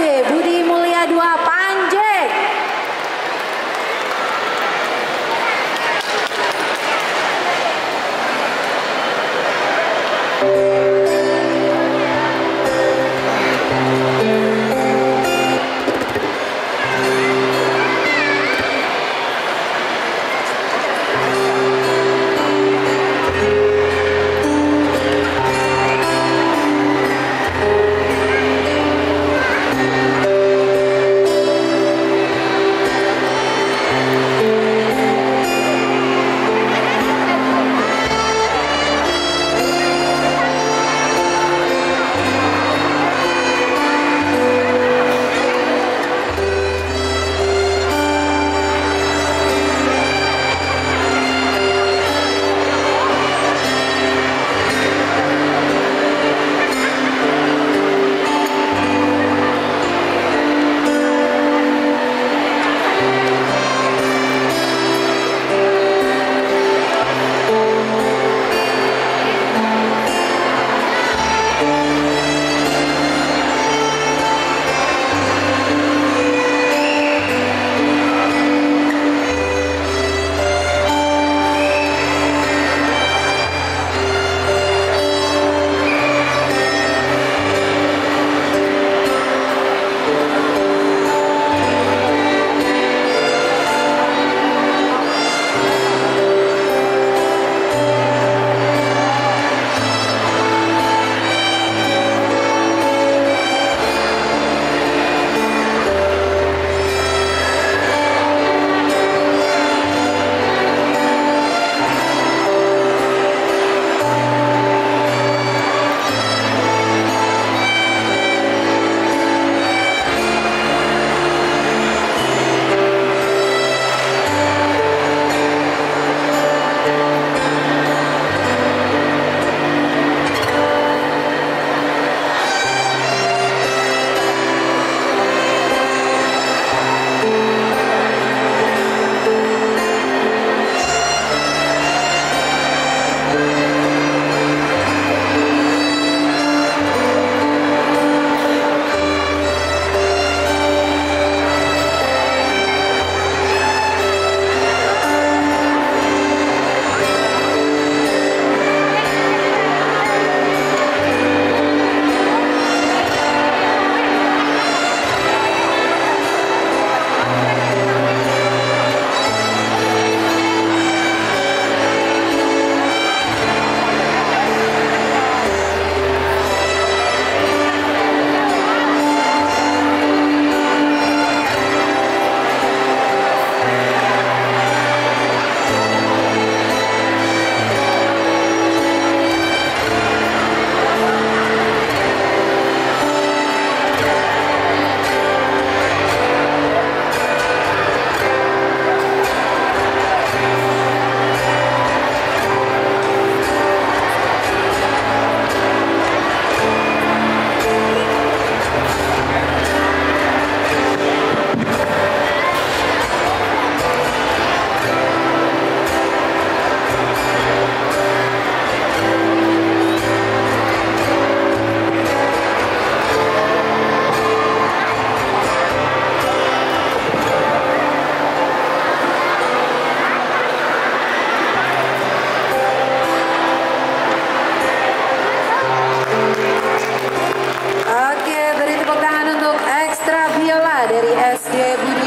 Budi Mulia 2 dari SD Budi